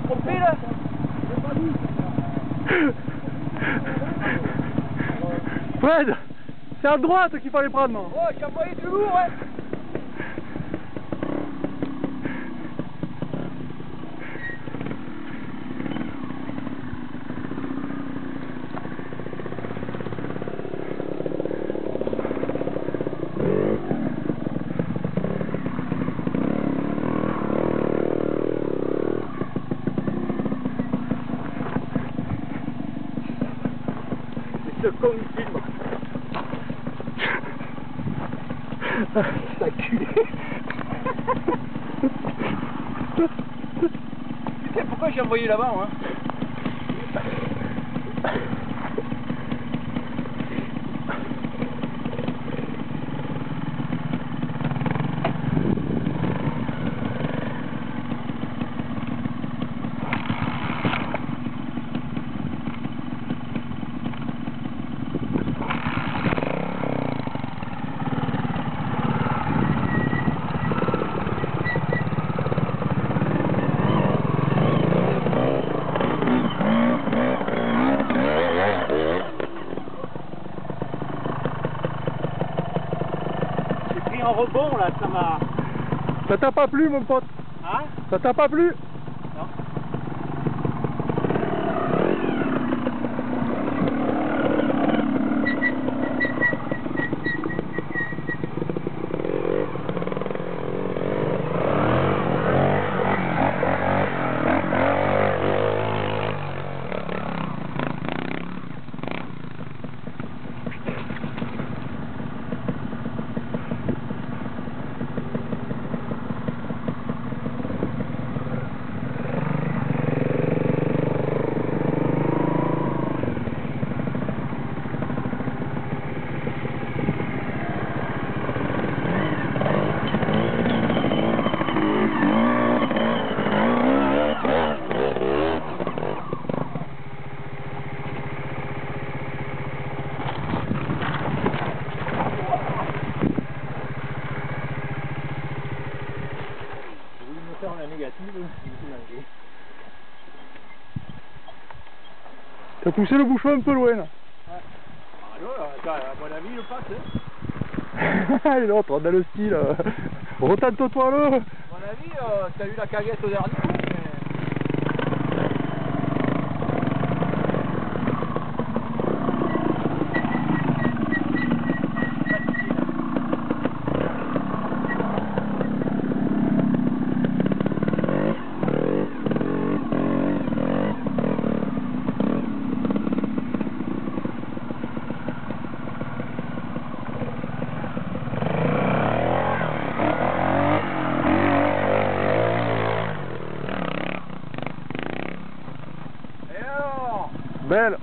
pas trompé là Fred C'est à droite qu'il fallait prendre. Oh, non Ouais, qui a du lourd ouais de film. Ça culé. Putain, pourquoi j'ai envoyé là-bas, moi? J'ai pris un rebond, là, ça m'a... Ça t'a pas plu mon pote? Hein? Ça t'a pas plu? T'as poussé le bouchon un peu loin là. Ah non, là, attends, à mon avis, il passe, hein. Et l'autre, dans le style. euh, Retente-toi le À mon avis, euh, t'as eu la caguette au dernier coup, Belo.